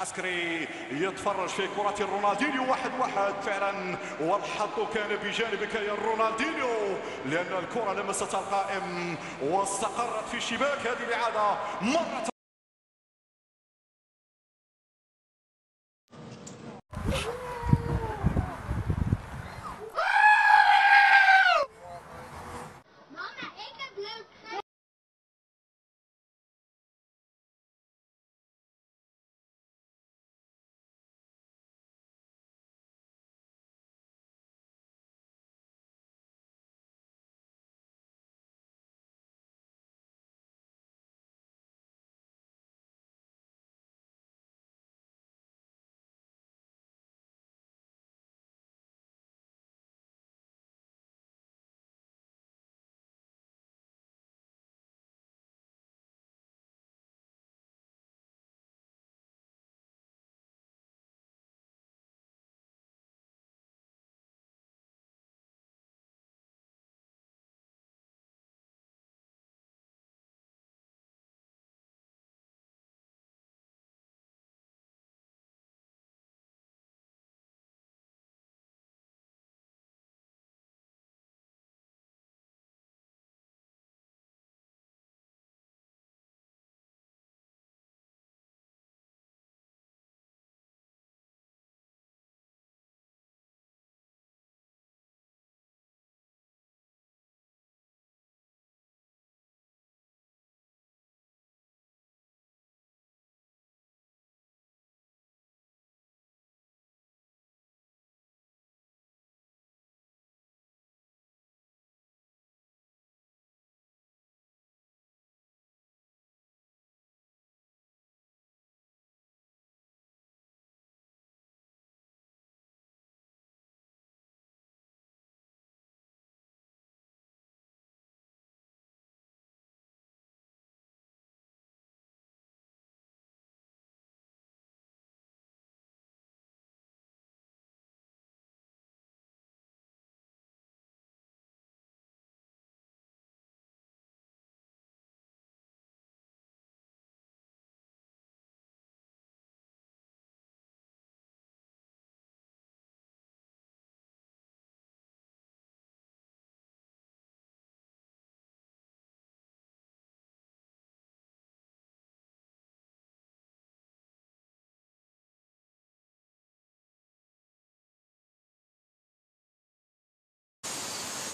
عسكري يتفرج في كرة رونالدينيو واحد واحد فعلا والحظ كان بجانبك يا رونالدينيو لأن الكرة لمست القائم واستقرت في الشباك هذه الإعادة مرة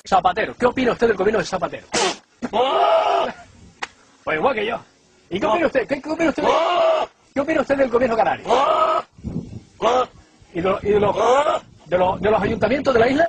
Zapatero. ¿Qué opina usted del gobierno de Zapatero? Pues igual que yo. ¿Y qué opina usted? ¿Qué, qué opina usted? ¿Qué opina usted del gobierno canario? ¿Y, de, lo- y de los, de, los, de los ayuntamientos de la isla?